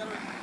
ya lo